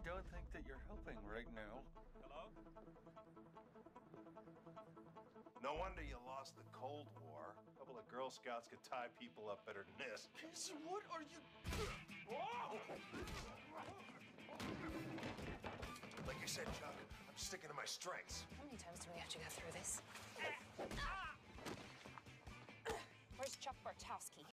I don't think that you're helping right now. Hello? No wonder you lost the Cold War. A couple of Girl Scouts could tie people up better than this. Casey, what are you... Like you said, Chuck, I'm sticking to my strengths. How many times do we have to go through this? Ah! Where's Chuck Bartowski?